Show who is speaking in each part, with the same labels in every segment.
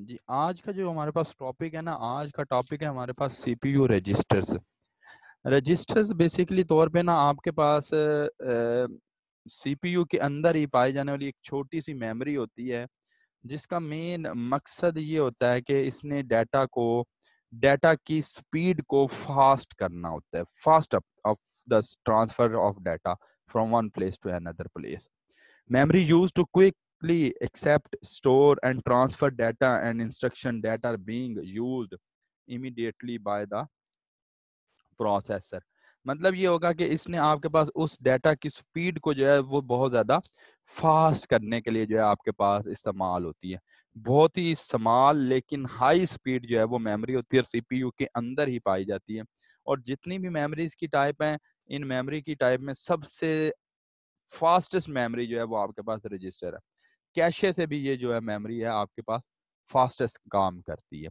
Speaker 1: जी, आज का जो हमारे पास टॉपिक है ना, आज का टॉपिक है हमारे पास सीपीयू रजिस्टर्स रजिस्टर्स बेसिकली तौर पे ना आपके पास सीपीयू के अंदर ही पाई जाने वाली एक छोटी सी मेमोरी होती है, जिसका मेन मकसद ये होता है कि इसने डाटा को डाटा की स्पीड को फास्ट करना होता है fast up of the transfer of data from one place to another place memory to to quickly accept, store, and transfer data and instruction data are being used immediately by the processor. मतलब ये होगा कि इसने आपके पास उस data की speed को जो है वो बहुत ज़्यादा फास्ट करने के लिए जो है आपके पास इस्तेमाल होती है। बहुत ही स्मॉल लेकिन हाई स्पीड जो है वो मेमोरी होती है सीपीयू के अंदर ही पाई जाती है। और जितनी भी मेमोरीज की टाइप हैं, इन मेमोरी की टाइप में सबसे फास्टेस्ट मेमोरी जो है वो आपके पास रजिस्टर है। कैशे से भी ये जो है मेमोरी है आपके पास फास्टेस्ट काम करती है।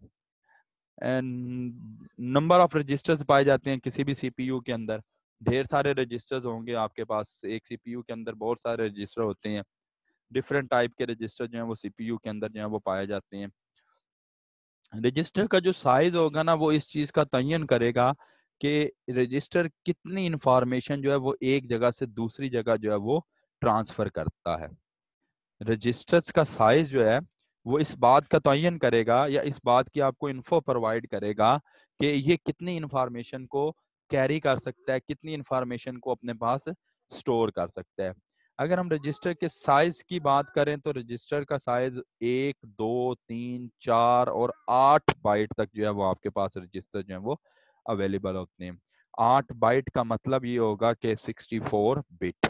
Speaker 1: नंबर ऑफ़ रजिस्टर्स पाए जाते हैं किसी भी सीपीयू के अंदर। ढेर सारे रजिस्टर्स होंगे आपके पास, एक सीपीयू के अंदर बहुत सारे रजिस्टर होते हैं। डिफरेंट टाइप के रजिस्टर जो है वो सीपीयू के अंदर जो है वो पाए जाते हैं। रजिस्टर का जो साइज़ होगा ना, वो इस चीज़ का तयन करेगा कि रजिस्टर कितनी इंफॉर्मेशन जो है वो एक जगह से दूसरी जगह जो है वो ट्रांसफ़र करता है। रजिस्टर्स का साइज़ जो है, वो इस बात का तयन करेगा या इस बात की आपको इन्फो प्रोवाइड करेगा कि ये कितनी इंफॉर्मेशन को कैरी कर सकता है, कितनी इंफॉर्मेशन को अपने पास स्टोर कर सकता है। अगर हम रजिस्टर के साइज़ की बात करें तो रजिस्टर का साइज़ एक, दो, तीन, चार और आठ बाइट तक जो है, वो आपके पास रजिस्टर जो है, वो अवेलेबल होते हैं। आठ बाइट का मतलब ये होगा कि 64 बिट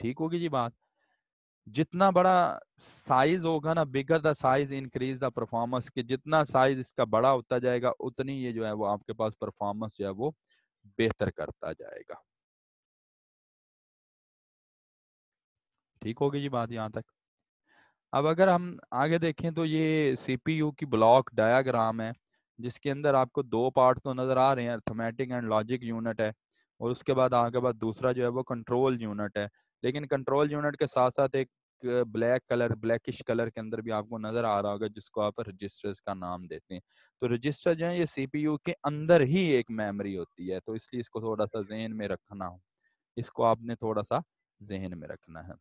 Speaker 1: ठीक होगी जी बात? जितना बड़ा साइज़ होगा ना bigger the size increase the performance के जितना साइज़ इसका बड़ा होता जाएगा, उतनी ये जो है वो आपके पास परफॉर्मेंस जो है वो बेहतर करता जाएगा। ठीक होगी जी बात यहाँ तक। अब अगर हम आगे देखें तो ये सीपीयू की ब्लॉक डायाग्राम है, जिसके अंदर आपको दो पार्ट तो नज़र आ रहे हैं अर्थमेटिक एंड लॉजिक यूनिट है, और उसके बाद आगे बाद दूसरा जो है वो कंट्रोल यूनिट है। लेकिन कंट्रोल यूनिट के साथ साथ एक ब्लैक कलर ब्लैकिश कलर के अंदर भी आपको नज़र आ रहा होगा जिसको आप रजिस्टर्स का नाम देते हैं। तो रजिस्टर जो है ये सीपीयू के अंदर ही एक मेमोरी होती है तो इसलिए इसको थोड़ा सा जहन में रखना हो। इसको आपने थोड़ा सा जहन में रखना है।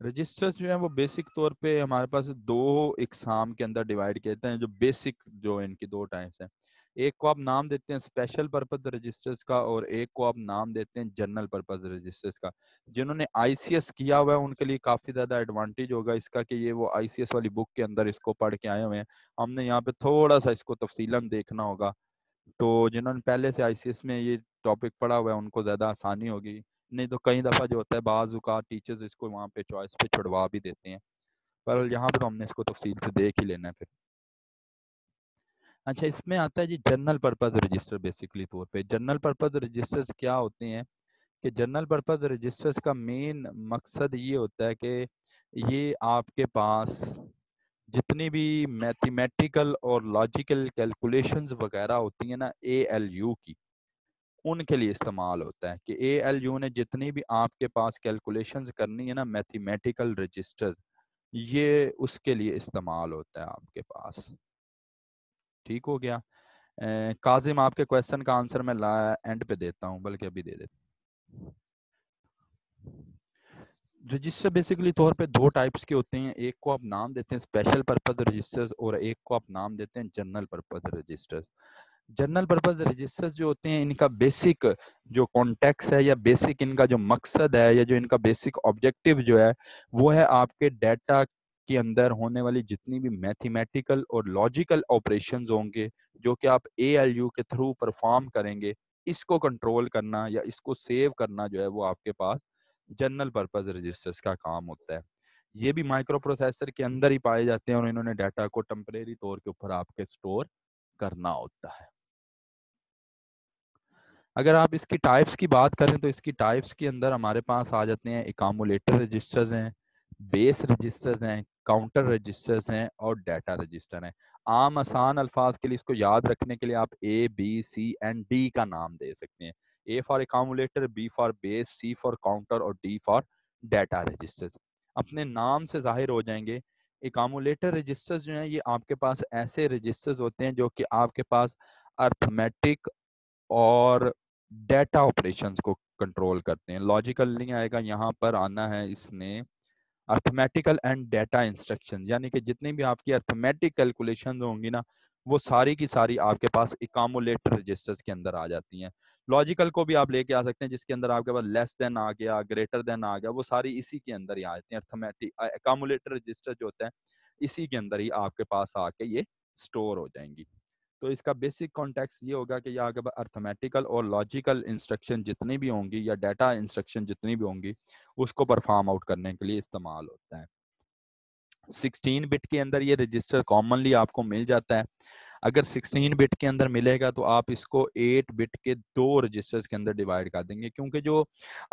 Speaker 1: रजिस्टर्स जो है वो बेसिक तौर पे हमारे पास दो इकसाम के अंदर डिवाइड कहते हैं जो बेसिक जो इनकी दो टाइप्स हैं। एक को आप नाम देते हैं स्पेशल पर्पज रजिस्टर्स का और एक को आप नाम देते हैं जनरल पर्पज रजिस्टर्स का। जिन्होंने आईसीएस किया हुआ है, उनके लिए काफ़ी ज़्यादा एडवांटेज होगा इसका कि ये वो आईसीएस वाली बुक के अंदर इसको पढ़ के आए हुए हैं। हमने यहाँ पे थोड़ा सा इसको तफसीलन देखना होगा। तो जिन्होंने पहले से आईसीएस में ये टॉपिक पढ़ा हुआ है, उनको ज़्यादा आसानी होगी। नहीं तो कई दफ़ा जो होता है बाज़ टीचर्स इसको वहाँ पे चॉइस पे छुड़वा भी देते हैं। पर यहाँ पर तो हमने इसको तफसील से देख ही लेना है फिर। अच्छा इसमें आता है जी जनरल पर्पज रजिस्टर बेसिकली तौर पे। जनरल पर्पज रजिस्टर्स क्या होते हैं? कि जनरल पर्पज रजिस्टर्स का मेन मकसद ये होता है कि ये आपके पास जितनी भी मैथमेटिकल और लॉजिकल कैलकुलेशंस वगैरह होती हैं ना ए एल यू की, उनके लिए इस्तेमाल होता है कि ए एल यू ने जितनी भी आपके पास कैलकुलेशंस करनी है ना मैथमेटिकल रजिस्टर्स ये उसके लिए इस्तेमाल होता है आपके पास। ठीक हो गया। काजिम आपके क्वेश्चन का आंसर मैं ला एंड पे देता हूँ, बल्कि अभी दे देता रजिस्टर बेसिकली तौर पे दो टाइप्स के होते हैं, एक को आप नाम देते हैं स्पेशल पर्पज रजिस्टर्स और एक को आप नाम देते हैं general purpose registers general purpose register जो होते हैं, इनका बेसिक जो कॉन्टेक्स है या बेसिक इनका जो मकसद है या जो इनका बेसिक ऑब्जेक्टिव जो है, वो है आपके डाटा के अंदर होने वाली जितनी भी मैथमेटिकल और लॉजिकल ऑपरेशंस होंगे, जो कि आप ए के थ्रू परफॉर्म करेंगे, इसको कंट्रोल करना या इसको सेव करना जो है वो आपके पास जनरल पर्पज रजिस्टर्स का काम होता है। ये भी माइक्रो प्रोसेसर के अंदर ही पाए जाते हैं और इन्होंने डाटा को टेम्परेरी तौर के ऊपर आपके स्टोर करना होता है। अगर आप इसकी टाइप्स की बात करें तो इसकी टाइप्स के अंदर हमारे पास आ जाते हैं एकामुलेटर रजिस्टर्स हैं बेस रजिस्टर्स हैं, काउंटर रजिस्टर्स हैं और डाटा रजिस्टर हैं। आम आसान अल्फाज के लिए इसको याद रखने के लिए आप A B C and D का नाम दे सकते हैं। A for accumulator B for base C for counter और डी फॉर डाटा रजिस्टर्स अपने नाम से ज़ाहिर हो जाएँगे। इकामुलेटर रजिस्टर्स जो हैं, ये आपके पास ऐसे रजिस्टर्स होते हैं जो कि आपके पास अर्थमेटिक और डेटा ऑपरेशंस को कंट्रोल करते हैं। लॉजिकल नहीं आएगा, यहाँ पर आना है इसने। अर्थमेटिकल एंड डेटा इंस्ट्रक्शन यानी कि जितनी भी आपकी अर्थमेटिक कैलकुलेशन होंगी ना, वो सारी की सारी आपके पास इकामुलेटर रजिस्टर्स के अंदर आ जाती हैं। लॉजिकल को भी आप लेके आ सकते हैं, जिसके अंदर आपके पास लेस देन आ गया ग्रेटर देन आ गया, वो सारी इसी के अंदर ही आ जाती हैं। अर्थमेटिक अकामुलेटर रजिस्टर जो होता है, इसी के अंदर ही आपके पास आके ये स्टोर हो जाएँगी। तो इसका बेसिक कॉन्टेक्स ये होगा कि या अगर अर्थमेटिकल और लॉजिकल इंस्ट्रक्शन जितनी भी होंगी या डाटा इंस्ट्रक्शन जितनी भी होंगी, उसको परफॉर्म आउट करने के लिए इस्तेमाल होता है। 16 बिट के अंदर ये रजिस्टर कॉमनली आपको मिल जाता है। अगर 16 बिट के अंदर मिलेगा तो आप इसको 8 बिट के दो रजिस्टर्स के अंदर डिवाइड कर देंगे। क्योंकि जो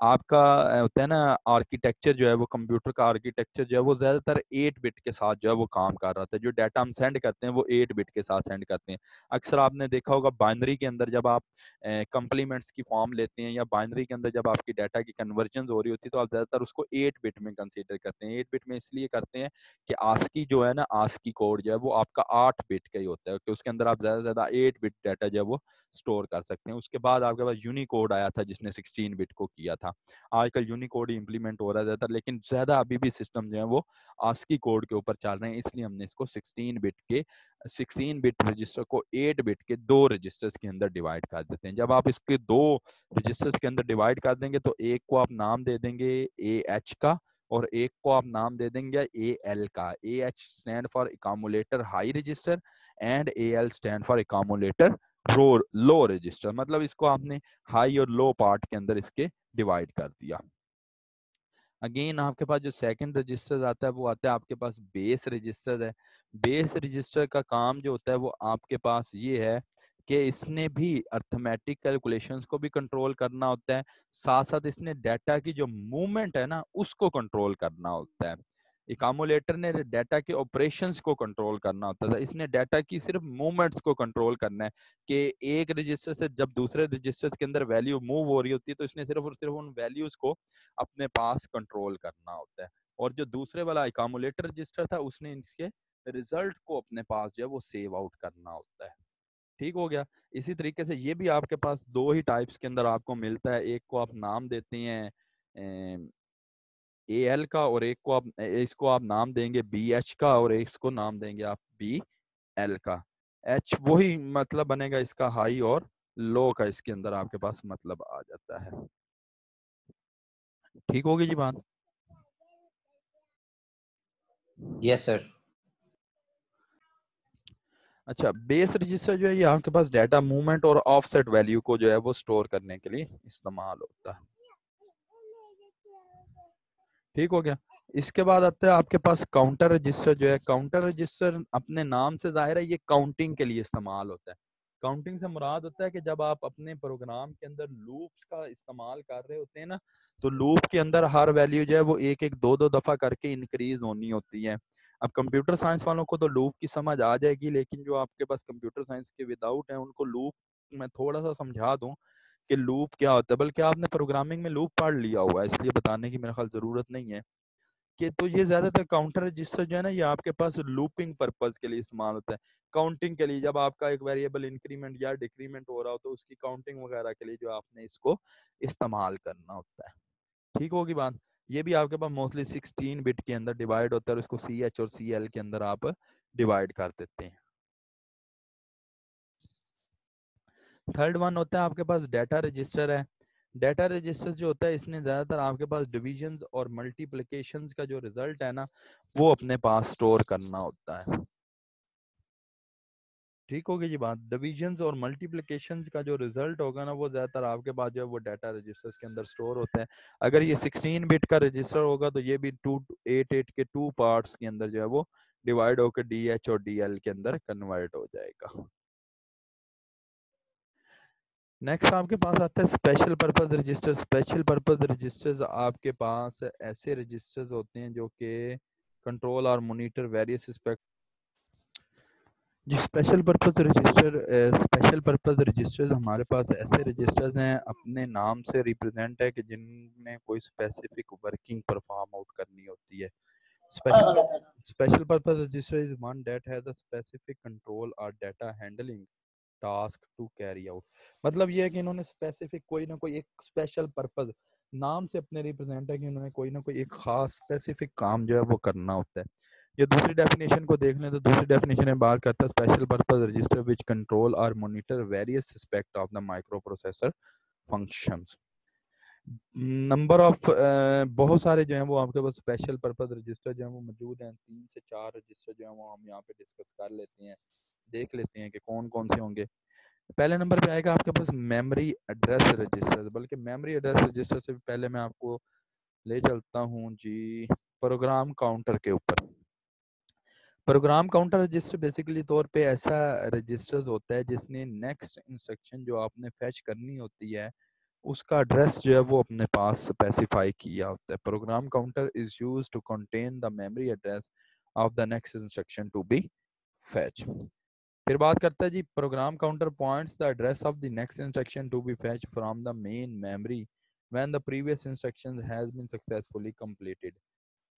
Speaker 1: आपका होता है ना, आर्किटेक्चर जो है, वो कंप्यूटर का आर्किटेक्चर जो है, वो ज़्यादातर 8 बिट के साथ जो है, वो काम कर रहा था। जो डाटा हम सेंड करते हैं, वो 8 बिट के साथ सेंड करते हैं। अक्सर आपने देखा होगा, बाइनरी के अंदर जब आप कंप्लीमेंट्स की फॉर्म लेते हैं या बाइनरी के अंदर जब आपकी डाटा की कन्वर्जन हो रही होती है तो आप ज़्यादातर उसको एट बिट में कंसिडर करते हैं। एट बिट में इसलिए करते हैं कि आस्की जो है ना, आस्की कोड जो है, वो आपका आठ बिट का ही होता है। उसके अंदर आप ज़्यादा से ज़्यादा एट बिट डाटा जो है वो स्टोर कर सकते हैं। उसके बाद आपके पास यूनिकोड आया था, जिसने सिक्सटीन बिट को किया था। आजकल यूनिकोड इम्प्लीमेंट हो रहा है ज़्यादातर, लेकिन ज़्यादा अभी भी सिस्टम जो है वो आस्की कोड के ऊपर चल रहे हैं। इसलिए हमने इसको सिक्सटीन बिट के सिक्सटीन बिट रजिस्टर को एट बिट के दो रजिस्टर्स के अंदर डिवाइड कर देते हैं। जब आप इसके दो रजिस्टर्स के अंदर डिवाइड कर देंगे तो एक को आप नाम दे देंगे ए एच का और एक को आप नाम दे देंगे ए एल का। A H stand for accumulator high register and A L stand for accumulator low low register मतलब इसको आपने हाई और लो पार्ट के अंदर इसके डिवाइड कर दिया। अगेन आपके पास जो सेकंड रजिस्टर आता है, वो आता है आपके पास बेस रजिस्टर है। बेस रजिस्टर का काम जो होता है, वो आपके पास ये है कि इसने भी अर्थमेटिक कैलकुलेशंस को भी कंट्रोल करना होता है साथ साथ इसने डाटा की जो मूवमेंट है ना, उसको कंट्रोल करना होता है। इकामुलेटर ने डाटा के ऑपरेशंस को कंट्रोल करना होता था, इसने डाटा की सिर्फ़ मूवमेंट्स को कंट्रोल करना है कि एक रजिस्टर से जब दूसरे रजिस्टर के अंदर वैल्यू मूव हो रही होती है तो इसने सिर्फ़ और सिर्फ़ उन वैल्यूज़ को अपने पास कंट्रोल करना होता है। और जो दूसरे वाला इकामुलेटर रजिस्टर था, उसने इसके रिज़ल्ट को अपने पास जो है वो सेव आउट करना होता है। ठीक हो गया। इसी तरीके से ये भी आपके पास दो ही टाइप्स के अंदर आपको मिलता है, एक को आप नाम देते हैं ए एल का और एक को आप इसको आप नाम देंगे बी एच का और एक को नाम देंगे आप बी एल का। एच वही मतलब बनेगा इसका हाई और लो का, इसके अंदर आपके पास मतलब आ जाता है। ठीक होगी जी बात?
Speaker 2: यस सर
Speaker 1: अच्छा बेस रजिस्टर जो है ये आपके पास डाटा मूवमेंट और ऑफसेट वैल्यू को जो है वो स्टोर करने के लिए इस्तेमाल होता है। ठीक हो गया। इसके बाद आता है आपके पास काउंटर रजिस्टर जो है। काउंटर रजिस्टर अपने नाम से ज़ाहिर है ये काउंटिंग के लिए इस्तेमाल होता है। काउंटिंग से मुराद होता है कि जब आप अपने प्रोग्राम के अंदर लूप्स का इस्तेमाल कर रहे होते हैं ना तो लूप के अंदर हर वैल्यू जो है वो एक एक, दो दो दफ़ा करके इंक्रीज होनी होती है। अब कंप्यूटर साइंस वालों को तो लूप की समझ आ जाएगी, लेकिन जो आपके पास कंप्यूटर साइंस के विदाउट है, उनको लूप मैं थोड़ा सा समझा दूँ कि लूप क्या होता है। बल्कि आपने प्रोग्रामिंग में लूप पढ़ लिया हुआ है इसलिए बताने की मेरे ख्याल ज़रूरत नहीं है कि तो ये ज़्यादातर काउंटर रजिस्टर जो है ना, ये आपके पास लूपिंग पर्पज के लिए इस्तेमाल होता है। काउंटिंग के लिए जब आपका एक वेरिएबल इंक्रीमेंट या डिक्रीमेंट हो रहा हो तो उसकी काउंटिंग वगैरह के लिए जो आपने इसको इस्तेमाल करना होता है। ठीक होगी बात? ये भी आपके पास मोस्टली सिक्सटीन बिट के अंदर डिवाइड होता है और इसको सी एच और सी एल के अंदर आप डिवाइड कर देते हैं। थर्ड वन होता है आपके पास डेटा रजिस्टर है। डेटा रजिस्टर जो होता है, इसने ज़्यादातर आपके पास डिविजन और मल्टीप्लीकेशन का जो रिज़ल्ट है ना, वो अपने पास स्टोर करना होता है। ठीक होगी जी बात। डिविजन और मल्टीप्लीकेशन का जो रिज़ल्ट होगा ना, वो ज़्यादातर आपके पास जो है वो डाटा रजिस्टर्स के अंदर स्टोर होते हैं। अगर ये 16 बिट का रजिस्टर होगा तो ये भी टू एट एट के टू पार्ट्स के अंदर जो है वो डिवाइड होकर डी एच और डी एल के अंदर कन्वर्ट हो जाएगा। नेक्स्ट आपके पास आता है special purpose register. Special purpose registers आपके पास ऐसे रजिस्टर्स होते हैं जो कि कंट्रोल और मोनिटर वेरियस एस्पेक्ट जी special purpose register special purpose registers हमारे पास ऐसे रजिस्टर्स हैं अपने नाम से रिप्रेजेंट है कि जिनमें कोई स्पेसिफिक वर्किंग परफॉर्म आउट करनी होती है। Special purpose register is one that has a specific control or data handling task to carry out मतलब ये है कि इन्होंने स्पेसिफिक कोई ना कोई एक स्पेशल पर्पज नाम से अपने रिप्रेजेंट है कि उन्होंने कोई ना कोई एक खास स्पेसिफिक काम जो है वो करना होता है। ये दूसरी डेफिनेशन को देख लें तो दूसरी डेफिनेशन में बात करता है special purpose register which control और monitor various aspect of the microprocessor functions number of बहुत सारे जो है वो आपके पास स्पेशल पर्पज रजिस्टर जो है वो मौजूद हैं। तीन से चार रजिस्टर जो है वो हम यहाँ पे डिस्कस कर लेते हैं, देख लेते हैं कि कौन कौन से होंगे। पहले नंबर पे आएगा आपके पास मेमोरी एड्रेस रजिस्टर बल्कि मेमोरी एड्रेस रजिस्टर से पहले मैं आपको ले चलता हूँ जी प्रोग्राम काउंटर के ऊपर। प्रोग्राम काउंटर रजिस्टर बेसिकली तौर पे ऐसा रजिस्टर होता है जिसने नेक्स्ट इंस्ट्रक्शन जो आपने फैच करनी होती है, उसका एड्रेस जो है वो अपने पास स्पेसिफाई किया होता है। Program counter is use to contain the memory address of the next instruction to be fetch फिर बात करता है जी, program counter points the address of the next instruction to be fetch from the main memory when the previous instruction has been successfully completed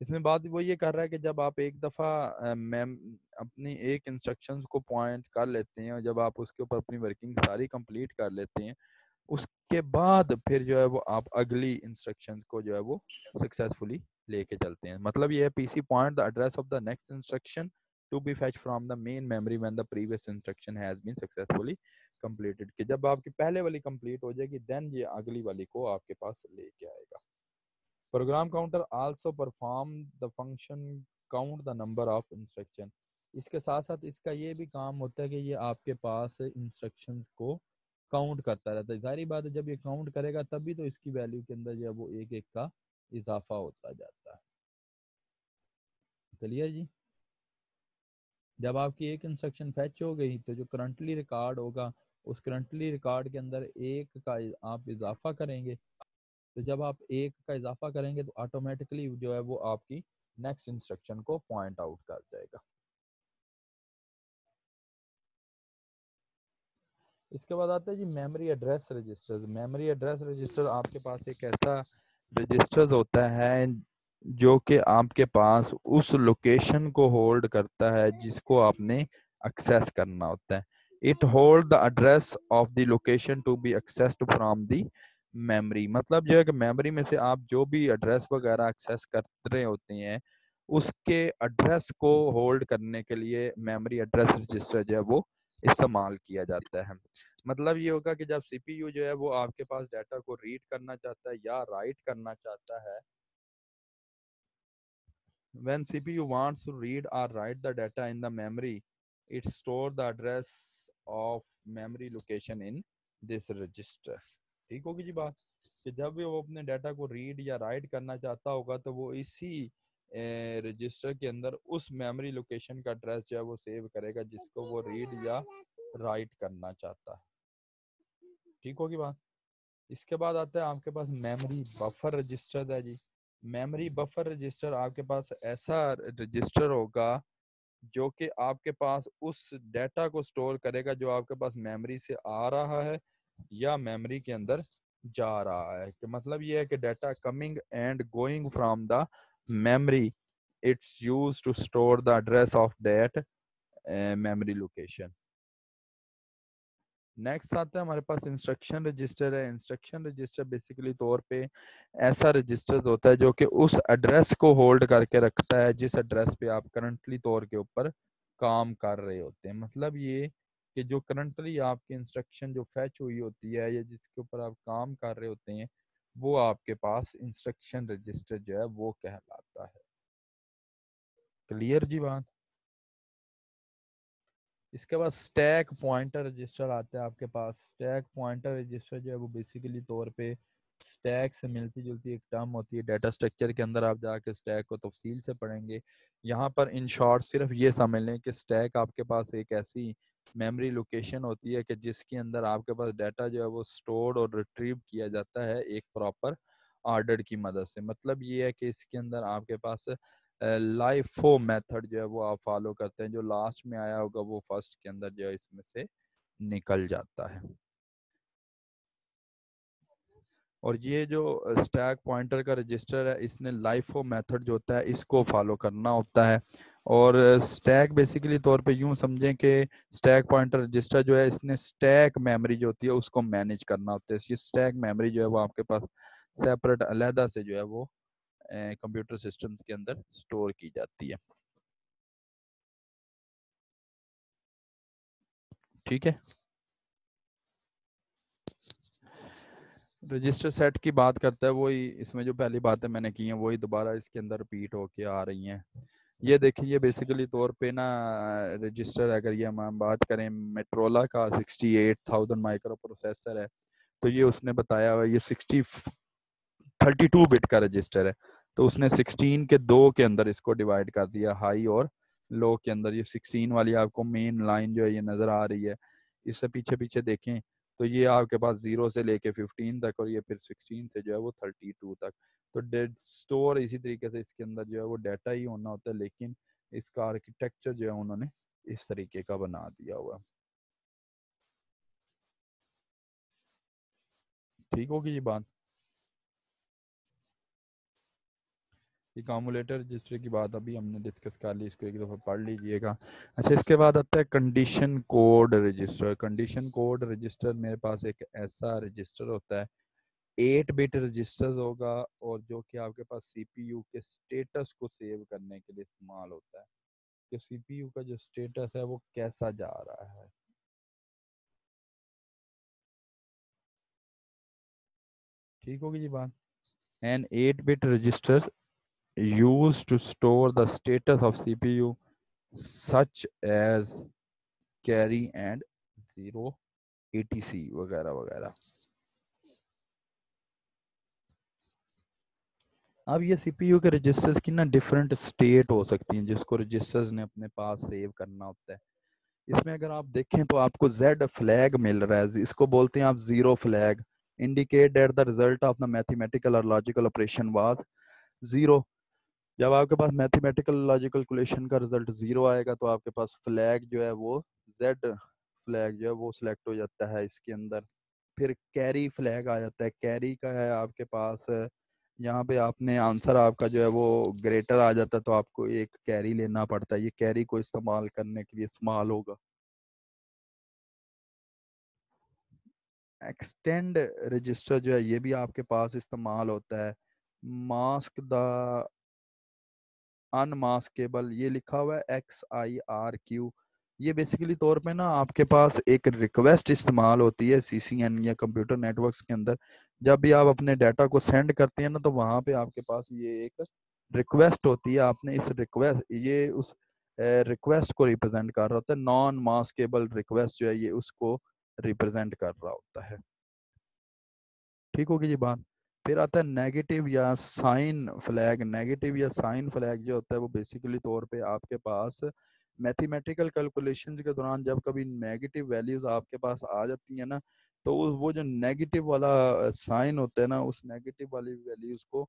Speaker 1: इसमें बात वो ये कर रहा है कि जब आप एक दफ़ा मैम अपनी एक इंस्ट्रक्शंस को पॉइंट कर लेते हैं और जब आप उसके ऊपर अपनी वर्किंग सारी कंप्लीट कर लेते हैं, उसके बाद फिर जो है वो आप अगली इंस्ट्रक्शन को जो है वो सक्सेसफुली लेके चलते हैं। मतलब ये है PC point the address of the next instruction to be fetched from the main memory when the previous instruction has been successfully completed कि जब आपकी पहले वाली कंप्लीट हो जाएगी देन ये अगली वाली को आपके पास लेके आएगा। Program counter also perform the function count the number of instruction इसके साथ साथ इसका ये भी काम होता है कि ये आपके पास इंस्ट्रक्शंस को काउंट करता रहता है। सारी बात है, जब ये काउंट करेगा, तभी तो इसकी वैल्यू के अंदर जो है वो एक एक का इजाफा होता जाता है। क्लियर जी। जब आपकी एक इंस्ट्रक्शन फैच हो गई तो जो करंटली रिकॉर्ड होगा, उस करंटली रिकॉर्ड के अंदर एक का आप इजाफा करेंगे। तो जब आप एक का इजाफा करेंगे तो ऑटोमेटिकली जो है वो आपकी नेक्स्ट इंस्ट्रक्शन को पॉइंट आउट कर जाएगा इसके बाद आता है जी memory address registers memory address register आपके पास एक ऐसा रजिस्टर्स होता है जो कि आपके पास उस लोकेशन को होल्ड करता है जिसको आपने एक्सेस करना होता है। It hold the address of the location to be accessed from the memory मतलब जो है कि मेमोरी में से आप जो भी एड्रेस वगैरह एक्सेस कर रहे होते हैं उसके एड्रेस को होल्ड करने के लिए मेमोरी एड्रेस रजिस्टर जो है वो इस्तेमाल किया जाता है मतलब ये होगा कि जब सीपीयू जो है वो आपके पास डाटा को रीड करना चाहता है या राइट करना चाहता है When CPU wants to read or write the data in the memory, it stores the address of memory location in this register. ठीक होगी जी बात कि जब भी वो अपने डाटा को रीड या राइट करना चाहता होगा तो वो इसी रजिस्टर के अंदर उस मेमोरी लोकेशन का एड्रेस जो है वो सेव करेगा जिसको वो रीड या राइट करना चाहता है। ठीक होगी बात? इसके बाद आता है आपके पास मेमोरी बफर रजिस्टर है जी। मेमोरी बफर रजिस्टर आपके पास ऐसा रजिस्टर होगा जो कि आपके पास उस डेटा को स्टोर करेगा जो आपके पास मेमोरी से आ रहा है या मेमोरी के अंदर जा रहा है कि मतलब ये है कि data coming and going from the memory it's use to store the address of that memory location next आता है हमारे पास इंस्ट्रक्शन रजिस्टर है। इंस्ट्रक्शन रजिस्टर बेसिकली तौर पे ऐसा रजिस्टर होता है जो कि उस एड्रेस को होल्ड करके रखता है जिस एड्रेस पे आप करंटली तौर के ऊपर काम कर रहे होते हैं। मतलब ये कि जो करंटली आपके इंस्ट्रक्शन जो फैच हुई होती है या जिसके ऊपर आप काम कर रहे होते हैं, वो आपके पास इंस्ट्रक्शन रजिस्टर जो है वो कहलाता है। क्लियर जी बात? इसके बाद स्टैक पॉइंटर रजिस्टर आते हैं आपके पास। स्टैक पॉइंटर रजिस्टर जो है वो बेसिकली तौर पे स्टैक से मिलती जुलती एक टर्म होती है, डाटा स्ट्रक्चर के अंदर आप जाके स्टैक को तफसील से पढ़ेंगे। यहाँ पर इन शॉर्ट सिर्फ़ ये समझ लें कि स्टैक आपके पास एक ऐसी मेमोरी लोकेशन होती है कि जिसके अंदर आपके पास डाटा जो है वो स्टोर और रिट्रीव किया जाता है एक प्रॉपर ऑर्डर की मदद से। मतलब ये है कि इसके अंदर आपके पास लाइफो मेथड जो है वो आप फॉलो करते हैं, जो लास्ट में आया होगा वो फ़र्स्ट के अंदर जो है इसमें से निकल जाता है। और ये जो स्टैक पॉइंटर का रजिस्टर है, इसने लाइफ मेथड जो होता है, इसको फॉलो करना होता है। और स्टैक बेसिकली तौर पे यूँ समझें कि स्टैक पॉइंटर रजिस्टर जो है, इसने स्टैक मेमोरी जो होती है, उसको मैनेज करना होता है। ये स्टैक मेमोरी जो है, वो आपके पास सेपरेट अलहदा से जो है, वो कंप्यूटर सिस्टम के अंदर स्टोर की जाती है। ठीक है? रजिस्टर सेट की बात करता है वही इसमें जो पहली बातें मैंने की हैं वही दोबारा इसके अंदर रिपीट होके आ रही हैं। ये देखिए ये बेसिकली तौर पे ना रजिस्टर अगर ये हम बात करें मेट्रोला का 68,000 माइक्रो प्रोसेसर है तो ये उसने बताया हुआ ये 60 32 बिट का रजिस्टर है तो उसने 16 के दो के अंदर इसको डिवाइड कर दिया हाई और लो के अंदर। ये 16 वाली आपको मेन लाइन जो है ये नज़र आ रही है। इससे पीछे पीछे देखें तो ये आपके पास ज़ीरो से लेके 15 तक और ये फिर 16 से जो है वो 32 तक। तो डेट स्टोर इसी तरीके से इसके अंदर जो है वो डाटा ही होना होता है, लेकिन इसका आर्किटेक्चर जो है उन्होंने इस तरीके का बना दिया हुआ। ठीक होगी ये बात? ये कामुलेटर रजिस्टर की बात अभी हमने डिस्कस कर ली, इसको एक दफ़ा पढ़ लीजिएगा। अच्छा इसके बाद आता है condition code register condition code register मेरे पास एक ऐसा रजिस्टर होता है एट बिट रजिस्टर्स होगा और जो कि आपके पास सीपीयू के स्टेटस को सेव करने के लिए इस्तेमाल होता है। कि सीपीयू का जो स्टेटस है वो कैसा जा रहा है? ठीक होगी जी बात? An eight bit registers used to store the status of CPU such as carry and zero etc वगैरह वगैरह। अब ये सीपीयू के रजिस्टर्स की ना डिफरेंट स्टेट हो सकती हैं, जिसको रजिस्टर्स ने अपने पास सेव करना होता है। इसमें अगर आप देखें तो आपको जेड फ्लैग मिल रहा है, इसको बोलते हैं आप zero flag indicate that the result of the mathematical और लॉजिकल ऑपरेशन वाज ज़ीरो जब आपके पास मैथमेटिकल लॉजिकल कैलकुलेशन का रिज़ल्ट ज़ीरो आएगा तो आपके पास फ्लैग जो है वो जेड फ्लैग जो है वो सिलेक्ट हो जाता है इसके अंदर। फिर कैरी फ्लैग आ जाता है। कैरी का है आपके पास, यहाँ पे आपने आंसर आपका जो है वो ग्रेटर आ जाता है तो आपको एक कैरी लेना पड़ता है। ये कैरी को इस्तेमाल करने के लिए इस्तेमाल होगा। एक्सटेंड रजिस्टर जो है ये भी आपके पास इस्तेमाल होता है। मास्क द अनमास्केबल ये लिखा हुआ है एक्स आई आर क्यू ये बेसिकली तौर पे ना आपके पास एक रिक्वेस्ट इस्तेमाल होती है सीसीएन या कंप्यूटर नेटवर्क्स के अंदर। जब भी आप अपने डाटा को सेंड करते हैं ना तो वहाँ पे आपके पास ये एक रिक्वेस्ट होती है। आपने इस रिक्वेस्ट ये उस रिक्वेस्ट को रिप्रेजेंट कर रहा होता है। नॉन मास्केबल रिक्वेस्ट जो है, ये उसको रिप्रेजेंट कर रहा होता है। ठीक होगी जी बात? फिर आता है नेगेटिव या साइन फ्लैग नेगेटिव या साइन फ्लैग जो होता है वो बेसिकली तौर पे आपके पास मैथमेटिकल कैलकुलेशंस के दौरान जब कभी नेगेटिव वैल्यूज़ आपके पास आ जाती है ना तो वो जो नेगेटिव वाला साइन होता है ना, उस नेगेटिव वाली वैल्यूज़ को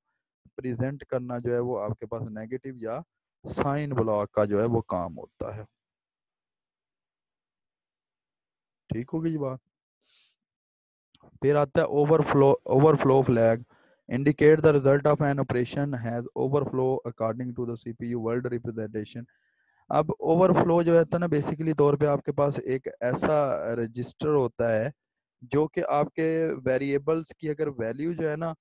Speaker 1: प्रेजेंट करना जो है वो आपके पास नेगेटिव या साइन ब्लॉक का जो है वो काम होता है। ठीक होगी जी बात? फिर आता है overflow overflow flag indicate the result of an operation has overflow according to the CPU word representation अब ओवरफ्लो जो है ना बेसिकली तौर पे आपके पास एक ऐसा रजिस्टर होता है जो कि आपके वेरिएबल्स की अगर वैल्यू जो है ना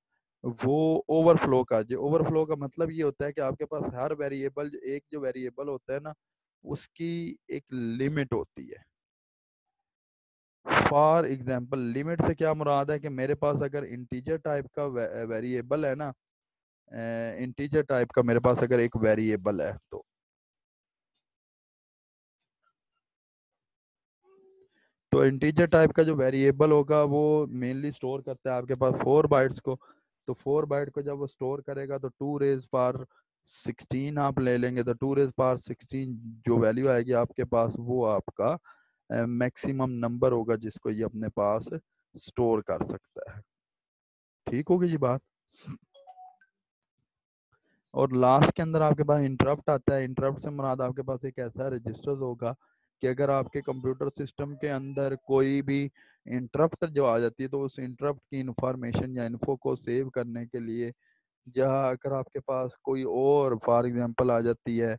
Speaker 1: वो ओवरफ्लो का, जो ओवरफ्लो का मतलब ये होता है कि आपके पास हर वेरिएबल एक जो वेरिएबल होता है ना उसकी एक लिमिट होती है। फॉर एग्ज़ाम्पल लिमिट से क्या मुराद है कि मेरे पास अगर इंटीजर टाइप का वेरिएबल है ना इंटीजर टाइप का मेरे पास अगर एक वेरिएबल है तो। तो इंटीजर टाइप का जो वेरिएबल होगा, वो मेनली स्टोर करता है आपके पास फोर बाइट्स को। तो फोर बाइट को जब वो स्टोर करेगा तो टू रेज पार सिक्सटीन आप ले लेंगे तो टू रेज पार सिक्सटीन जो वैल्यू आएगी आपके पास, वो आपका मैक्सिमम नंबर होगा जिसको ये अपने पास स्टोर कर सकता है। ठीक होगी जी बात? और लास्ट के अंदर आपके पास इंटरप्ट आता है। इंटरप्ट से मुराद आपके पास एक ऐसा रजिस्टर होगा कि अगर आपके कंप्यूटर सिस्टम के अंदर कोई भी इंटरप्ट जो आ जाती है तो उस इंटरप्ट की इंफॉर्मेशन या इन्फो को सेव करने के लिए, या अगर आपके पास कोई और, फॉर एग्जांपल आ जाती है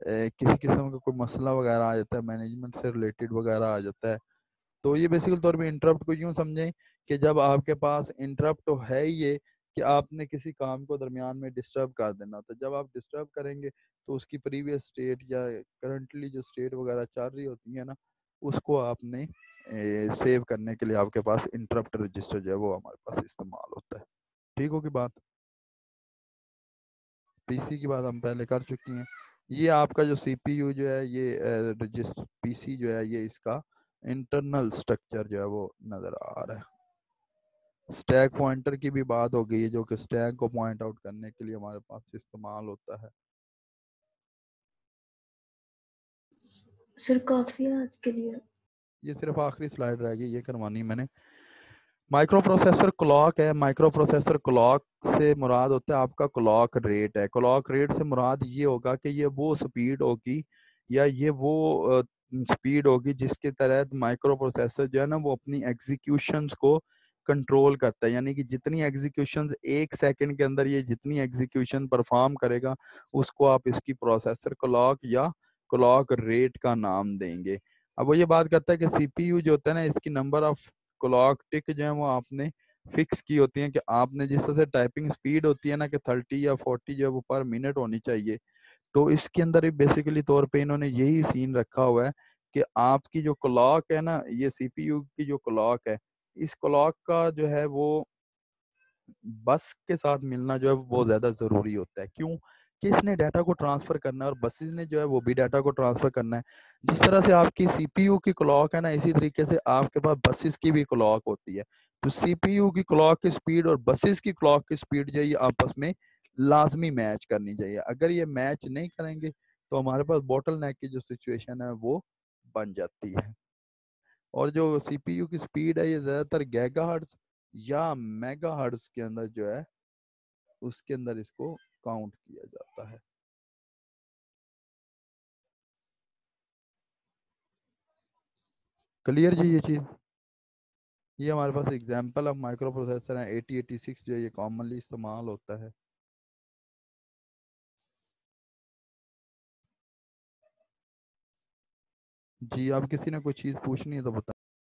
Speaker 1: किसी किस्म का कोई मसला वगैरह आ जाता है मैनेजमेंट से रिलेटेड वगैरह आ जाता है तो ये बेसिकल तौर पे इंटरप्ट को यूँ समझें कि जब आपके पास इंटरप्ट तो है ही ये कि आपने किसी काम को दरमियान में डिस्टर्ब कर देना तो जब आप डिस्टर्ब करेंगे तो उसकी प्रीवियस स्टेट या करंटली जो स्टेट वगैरह चल रही होती है ना, उसको आपने सेव करने के लिए आपके पास इंटरप्ट रजिस्टर जो है वो हमारे पास इस्तेमाल होता है। ठीक होगी बात? पीसी की बात हम पहले कर चुकी हैं। ये आपका जो सीपीयू जो है ये रजिस्टर पीसी जो है ये इसका इंटरनल स्ट्रक्चर जो है वो नज़र आ रहा है। स्टैक पॉइंटर की भी बात हो गई है जो कि स्टैक को पॉइंट आउट करने के लिए हमारे पास इस्तेमाल होता है।
Speaker 3: सर काफ़ी है आज के लिए।
Speaker 1: ये सिर्फ़ आखिरी स्लाइड रह गई ये करवानी मैंने। माइक्रो प्रोसेसर क्लॉक है। माइक्रो प्रोसेसर क्लॉक से मुराद होता है, आपका क्लॉक रेट है। क्लॉक रेट से मुराद ये होगा कि ये वो स्पीड होगी या ये वो स्पीड होगी जिसके तहत माइक्रो प्रोसेसर जो है ना वो अपनी एग्जीक्यूशंस को कंट्रोल करता है। यानी कि जितनी एग्जीक्यूशन एक सेकंड के अंदर ये जितनी एग्जीक्यूशन परफॉर्म करेगा, उसको आप इसकी प्रोसेसर क्लॉक या क्लॉक रेट का नाम देंगे। अब वो ये बात करता है कि सीपीयू जो होता है ना, इसकी नंबर ऑफ़ क्लॉक टिक जो है वो आपने फिक्स की होती है कि आपने जिस तरह से टाइपिंग स्पीड होती है ना कि थर्टी या फोर्टी जो है वो पर मिनट होनी चाहिए। तो इसके अंदर भी बेसिकली तौर पे इन्होंने यही सीन रखा हुआ है कि आपकी जो क्लॉक है ना, ये सीपीयू की जो क्लॉक है, इस क्लॉक का जो है वो बस के साथ मिलना जो है वो ज़्यादा ज़रूरी होता है। क्यों? कि इसने डाटा को ट्रांसफ़र करना है और बसेस ने जो है वो भी डाटा को ट्रांसफ़र करना है। जिस तरह से आपकी सीपीयू की क्लॉक है ना, इसी तरीके से आपके पास बसेस की भी क्लॉक होती है। तो सीपीयू की क्लॉक की स्पीड और बसेस की क्लॉक की स्पीड जो है आपस में लाजमी मैच करनी चाहिए। अगर ये मैच नहीं करेंगे तो हमारे पास बॉटल नेक की जो सिचुएशन है, वो बन जाती है। और जो सीपीयू की स्पीड है, ये ज़्यादातर गैगा या मेगा के अंदर जो है, उसके अंदर इसको काउंट किया जाता है। क्लियर जी ये चीज़? ये हमारे पास एग्जांपल ऑफ़ माइक्रो प्रोसेसर है 8086 जो ये कॉमनली इस्तेमाल होता है। जी, आप किसी ने कोई चीज़ पूछनी है तो बता